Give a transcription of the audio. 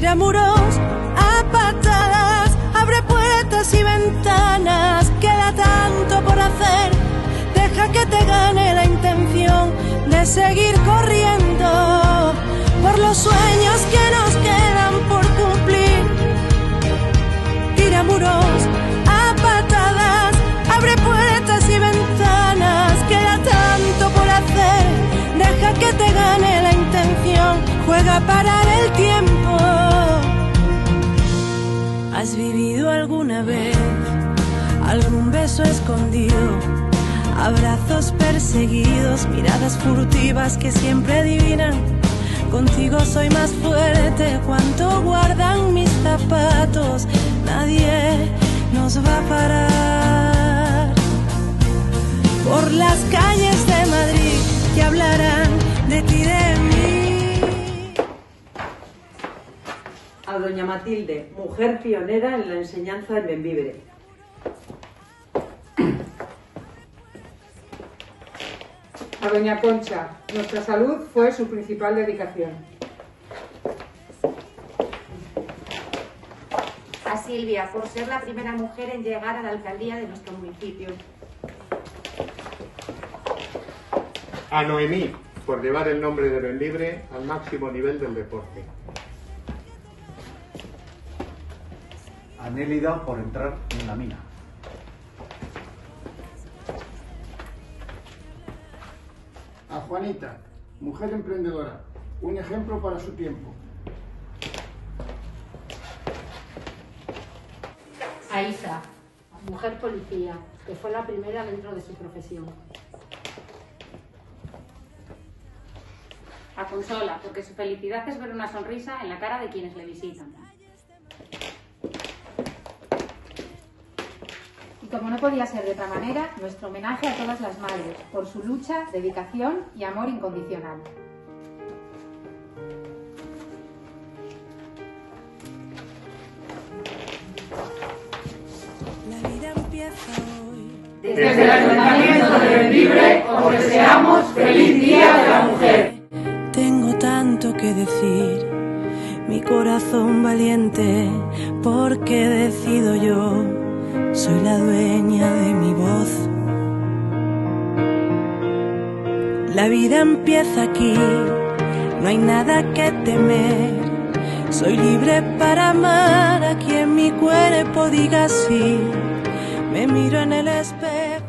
tira muros a patadas, abre puertas y ventanas, queda tanto por hacer, deja que te gane la intención de seguir corriendo por los sueños que nos quedan por cumplir. Tira muros a patadas, abre puertas y ventanas, queda tanto por hacer, deja que te gane la intención, juega a parar el tiempo. Algún beso escondido? Abrazos perseguidos, miradas furtivas que siempre adivinan. Contigo soy más fuerte, cuanto guardan mis zapatos. Nadie nos va a parar. Por las calles de Madrid que hablarán de ti, de mí. A doña Matilde, mujer pionera en la enseñanza del Benvibre. A doña Concha, nuestra salud fue su principal dedicación. A Silvia, por ser la primera mujer en llegar a la alcaldía de nuestro municipio. A Noemí, por llevar el nombre de Benlibre al máximo nivel del deporte. A Nélida por entrar en la mina. Juanita, mujer emprendedora, un ejemplo para su tiempo. A Isa, mujer policía, que fue la primera dentro de su profesión. A Consola, porque su felicidad es ver una sonrisa en la cara de quienes le visitan. Como no podía ser de otra manera, nuestro homenaje a todas las madres por su lucha, dedicación y amor incondicional. La vida empieza hoy. Desde el Ayuntamiento de Benvibre os deseamos feliz Día de la Mujer. Tengo tanto que decir, mi corazón valiente, porque decido yo, soy la dueña de mi voz. La vida empieza aquí, no hay nada que temer. Soy libre para amar a quien mi cuerpo diga sí. Me miro en el espejo.